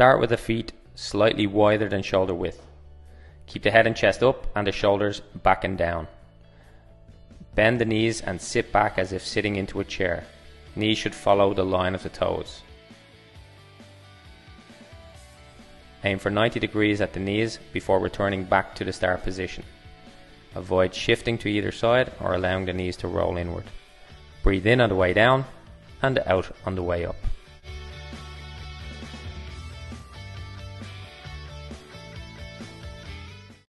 Start with the feet slightly wider than shoulder width. Keep the head and chest up and the shoulders back and down. Bend the knees and sit back as if sitting into a chair. Knees should follow the line of the toes. Aim for 90 degrees at the knees before returning back to the start position. Avoid shifting to either side or allowing the knees to roll inward. Breathe in on the way down and out on the way up.